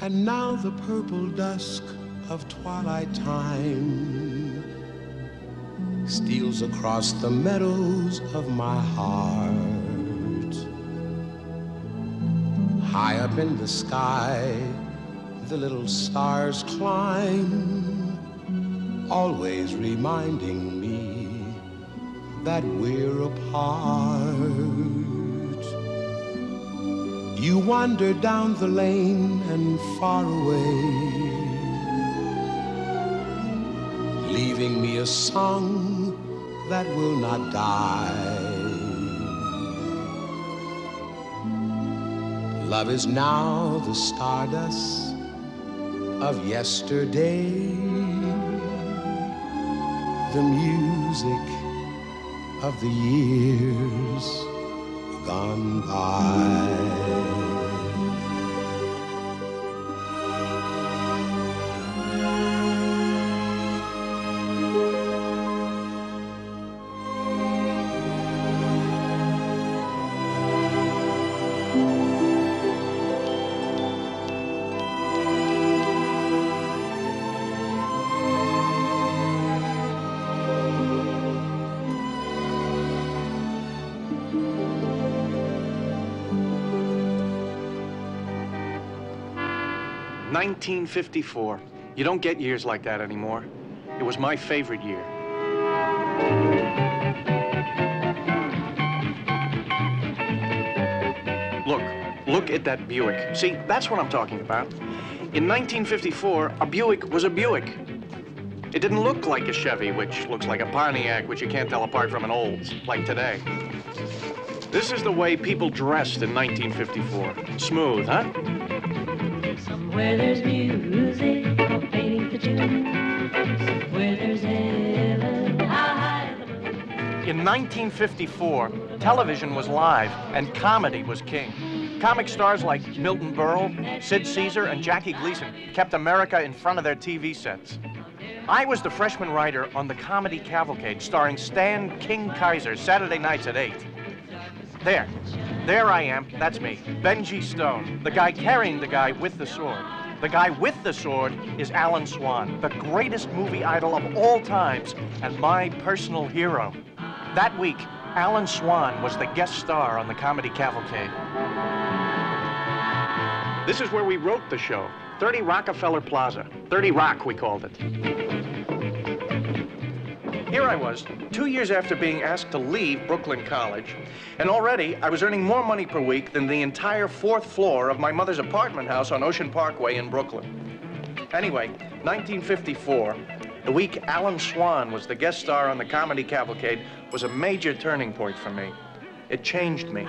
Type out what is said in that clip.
And now the purple dusk of twilight time steals across the meadows of my heart. High up in the sky, the little stars climb, always reminding me that we're apart. You wander down the lane and far away, leaving me a song that will not die. Love is now the stardust of yesterday, the music of the years gone by. Nineteen fifty-four. You don't get years like that anymore. It was my favorite year. Look, look at that Buick. See, that's what I'm talking about. In 1954, a Buick was a Buick. It didn't look like a Chevy, which looks like a Pontiac, which you can't tell apart from an Olds, like today. This is the way people dressed in 1954. Smooth, huh? In 1954, television was live and comedy was king. Comic stars like Milton Berle, Sid Caesar, and Jackie Gleason kept America in front of their TV sets. I was the freshman writer on the Comedy Cavalcade starring Stan King Kaiser Saturday nights at 8. There, there I am, that's me, Benji Stone, the guy carrying the guy with the sword. The guy with the sword is Alan Swann, the greatest movie idol of all times and my personal hero. That week, Alan Swann was the guest star on the Comedy Cavalcade. This is where we wrote the show, 30 Rockefeller Plaza. 30 Rock, we called it. Here I was, two years after being asked to leave Brooklyn College, and already I was earning more money per week than the entire fourth floor of my mother's apartment house on Ocean Parkway in Brooklyn. Anyway, 1954, the week Alan Swann was the guest star on the Comedy Cavalcade was a major turning point for me. It changed me.